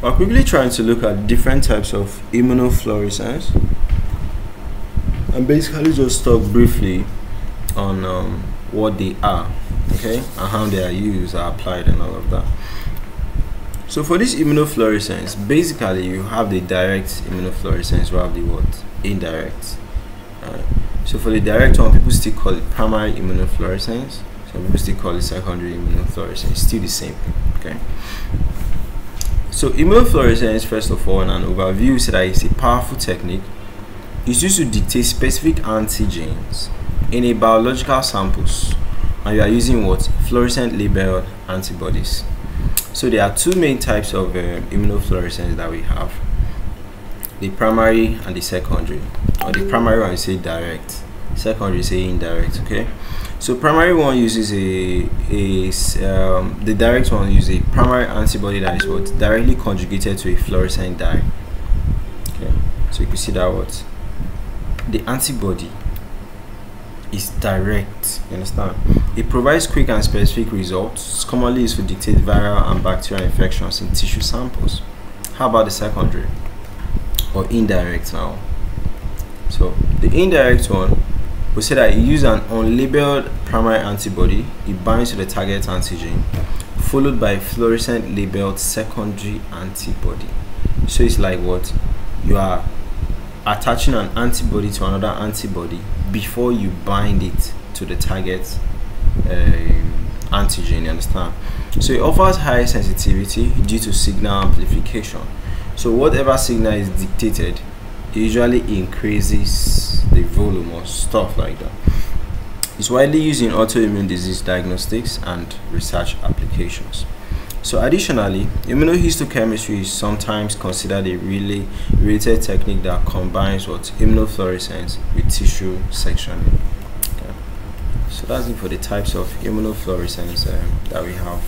We're quickly trying to look at different types of immunofluorescence and basically just talk briefly on um, what they are, okay, and how they are used, are applied, and all of that. So for this immunofluorescence, basically you have the direct immunofluorescence, you have the what indirect. Uh, so for the direct one, people still call it primary immunofluorescence. Some people still call it secondary immunofluorescence. It's still the same, okay. So immunofluorescence, first of all, in an overview, said that it's a powerful technique. It's used to detect specific antigens in a biological samples, and you are using what fluorescent labeled antibodies. So there are two main types of uh, immunofluorescence that we have: the primary and the secondary. Or the primary one is say direct, secondary say indirect. Okay. So primary one uses a, is um, the direct one uses a primary antibody that is what directly conjugated to a fluorescent dye. Okay, so you can see that what the antibody is direct. You understand? It provides quick and specific results. Commonly used to detect viral and bacterial infections in tissue samples. How about the secondary or indirect now? So the indirect one we say that you use an unlabeled primary antibody, it binds to the target antigen, followed by fluorescent labeled secondary antibody. So it's like what? You are attaching an antibody to another antibody before you bind it to the target uh, antigen, you understand? So it offers high sensitivity due to signal amplification. So whatever signal is dictated, usually increases the volume or stuff like that. It's widely used in autoimmune disease diagnostics and research applications. So additionally, immunohistochemistry is sometimes considered a really related technique that combines what immunofluorescence with tissue sectioning. Okay. So that's it for the types of immunofluorescence uh, that we have.